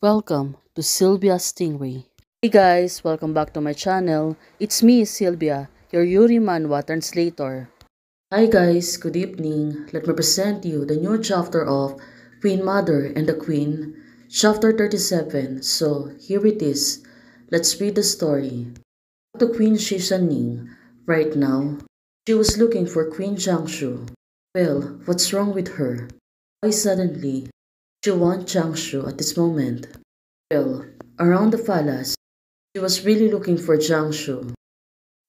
Welcome to Sylvia Stingray. Hey guys, welcome back to my channel. It's me, Sylvia, your Yuri Manhwa translator. Hi guys, good evening. Let me present you the new chapter of Queen Mother and the Queen, chapter 37. So here it is. Let's read the story. To Queen Shinshaning, right now, she was looking for Queen Jiangsu. Well, what's wrong with her? Why suddenly she wants Jiangsu at this moment? Well, around the palace, she was really looking for Jiangsu.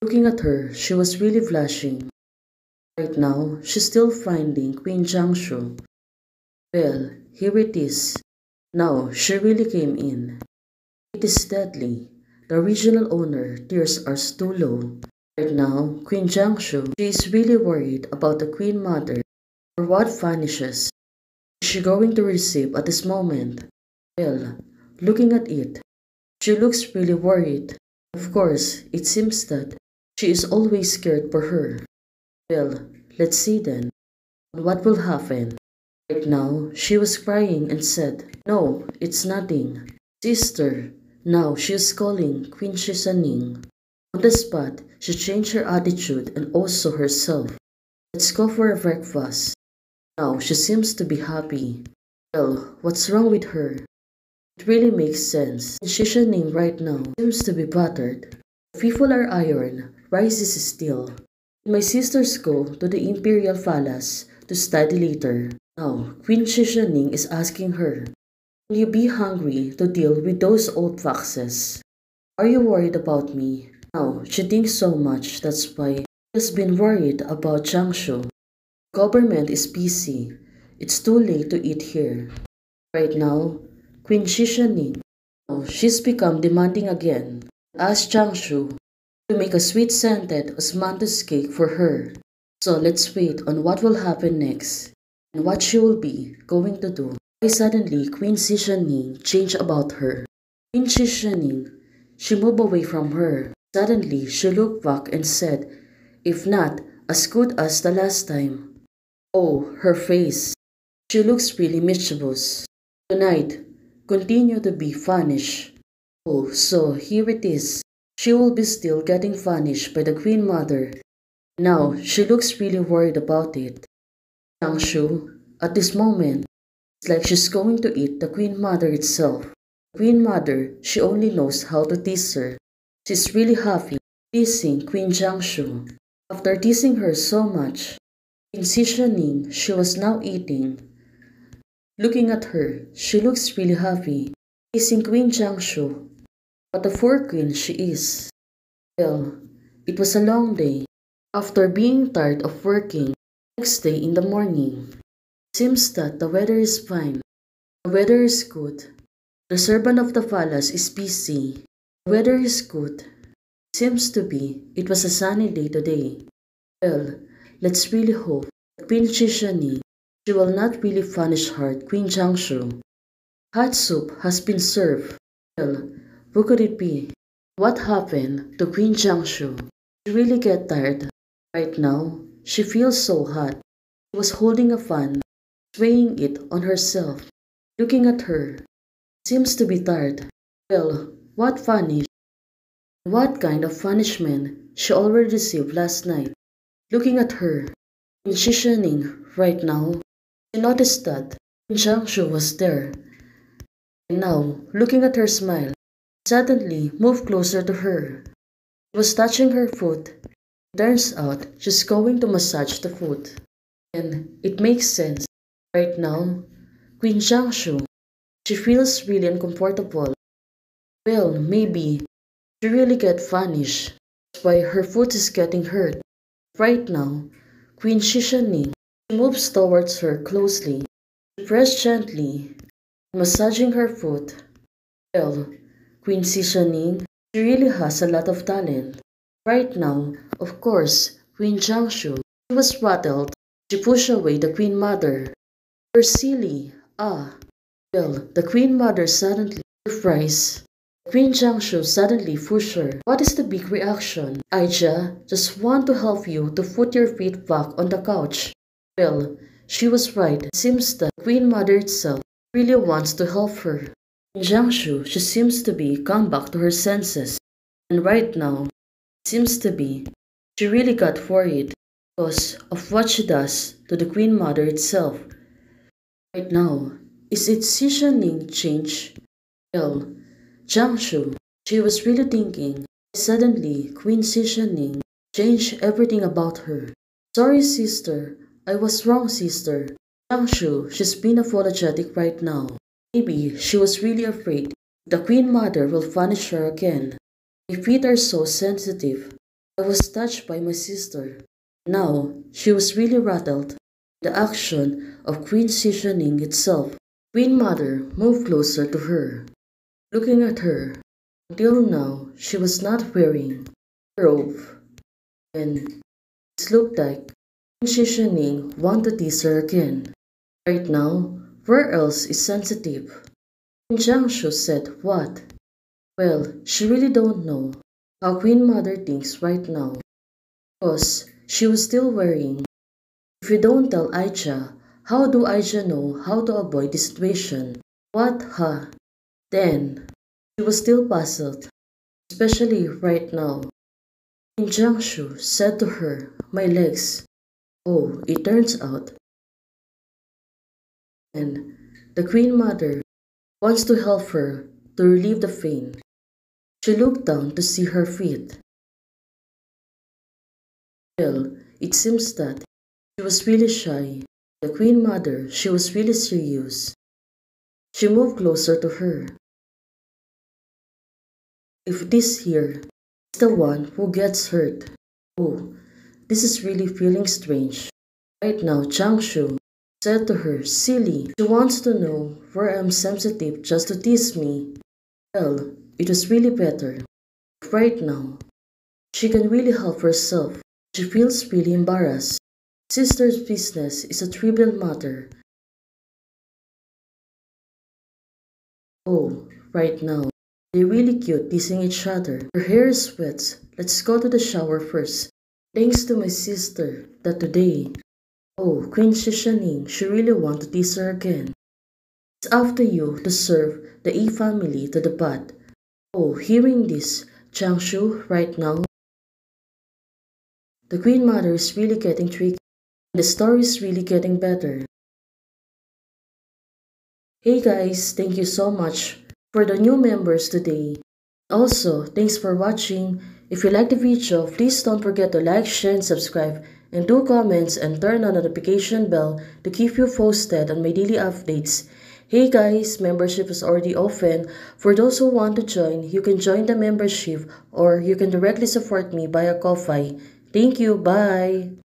Looking at her, she was really blushing. Right now, she's still finding Queen Jiangsu. Well, here it is. Now, she really came in. It is deadly. The original owner, tears are too low. Right now, Queen Jiangsu, she is really worried about the Queen Mother or what vanishes is she going to receive at this moment? Well, looking at it, she looks really worried. Of course, it seems that she is always scared for her. Well, let's see then. What will happen? Right now, she was crying and said, No, it's nothing. Sister, now she is calling Queen Shisaning. On the spot, she changed her attitude and also herself. Let's go for a breakfast. Now she seems to be happy. Well, what's wrong with her? It really makes sense. Shinshaning right now seems to be battered. People are iron, rice is steel. My sisters go to the Imperial Palace to study later. Now, Queen Shinshaning is asking her, Will you be hungry to deal with those old foxes? Are you worried about me? Now, she thinks so much, that's why she has been worried about Jiangsu. Government is busy. It's too late to eat here. Right now, Queen oh, she's become demanding again. Ask Jiangsu to make a sweet-scented osmanthus cake for her. So let's wait on what will happen next and what she will be going to do. Why suddenly Queen Shinshaning changed about her. Queen Shinshaning, she moved away from her. Suddenly, she looked back and said, if not as good as the last time. Oh, her face. She looks really mischievous. Tonight, continue to be famished. Oh, so here it is. She will be still getting famished by the Queen Mother. Now, she looks really worried about it. Jiangsu, at this moment, it's like she's going to eat the Queen Mother itself. Queen Mother, she only knows how to tease her. She's really happy teasing Queen Jiangsu. After teasing her so much, in Shinshaning, she was now eating. Looking at her, she looks really happy. Kissing Queen Jiangshu. What a poor queen she is. Well, it was a long day. After being tired of working, next day in the morning, seems that the weather is fine. The weather is good. The servant of the palace is busy. The weather is good. Seems to be it was a sunny day today. Well, Let's really hope that Queen Shinshaning, she will not really punish her Queen Jiangsu. Hot soup has been served. Well, who could it be? What happened to Queen Jiangsu? She really get tired. Right now, she feels so hot. She was holding a fan, swaying it on herself. Looking at her, seems to be tired. Well, what punish? What kind of punishment she already received last night? Looking at her, transitioning right now, she noticed that Jiangsu was there. And now, looking at her smile, suddenly moved closer to her. She was touching her foot. Turns out she's going to massage the foot. And it makes sense. Right now, Queen Jiangsu, she feels really uncomfortable. Well, maybe she really get vanished. That's why her foot is getting hurt. Right now, Queen Shinshaning moves towards her closely. She pressed gently, massaging her foot. Well, Queen Shinshaning, she really has a lot of talent. Right now, of course, Queen Jiangshu, she was rattled. She pushed away the Queen Mother. You're silly. Ah. Well, the Queen Mother suddenly surprised Queen Jiangsu suddenly pushed her. What is the big reaction? Aija just want to help you to put your feet back on the couch. Well, she was right. It seems that Queen Mother itself really wants to help her. Jiangsu, she seems to be come back to her senses. And right now, seems to be she really got worried because of what she does to the Queen Mother itself. Right now, is its seasoning change? Well, Jiangsu, she was really thinking. Suddenly, Queen Seasoning changed everything about her. Sorry, sister. I was wrong, sister. Jiangsu, she's been apologetic right now. Maybe she was really afraid the Queen Mother will punish her again. My feet are so sensitive. I was touched by my sister. Now, she was really rattled. The action of Queen Seasoning itself. Queen Mother moved closer to her, looking at her. Until now, she was not wearing a robe, and it looked like Queen Seasoning wanted to tease her again. Right now, where else is sensitive? And Jiangsu said, What? Well, she really don't know how Queen Mother thinks right now. Because she was still worrying. If you don't tell Aisha, how do Aisha know how to avoid the situation? What, huh? Then, she was still puzzled, especially right now. And Jiangsu said to her, My legs. Oh, it turns out. And the Queen Mother wants to help her to relieve the pain. She looked down to see her feet. Well, it seems that she was really shy. The Queen Mother, she was really serious. She moved closer to her. If this here is the one who gets hurt, oh, this is really feeling strange. Right now, Jiangsu said to her, Silly, she wants to know where I'm sensitive just to tease me. Well, it was really better. Right now, she can really help herself. She feels really embarrassed. Sister's business is a trivial matter. Oh, right now, they're really cute teasing each other. Her hair is wet. Let's go to the shower first. Thanks to my sister that today, oh, Queen Shishaning, she really want to tease her again. It's to you to serve the E family to the butt. Oh, hearing this, Jiangsu right now, the Queen Mother is really getting tricky. And the story is really getting better. Hey guys, thank you so much for the new members today. Also, thanks for watching. If you like the video, please don't forget to like, share, and subscribe. And do comments and turn on the notification bell to keep you posted on my daily updates. Hey guys, membership is already open. For those who want to join, you can join the membership or you can directly support me via Ko-Fi. Thank you. Bye.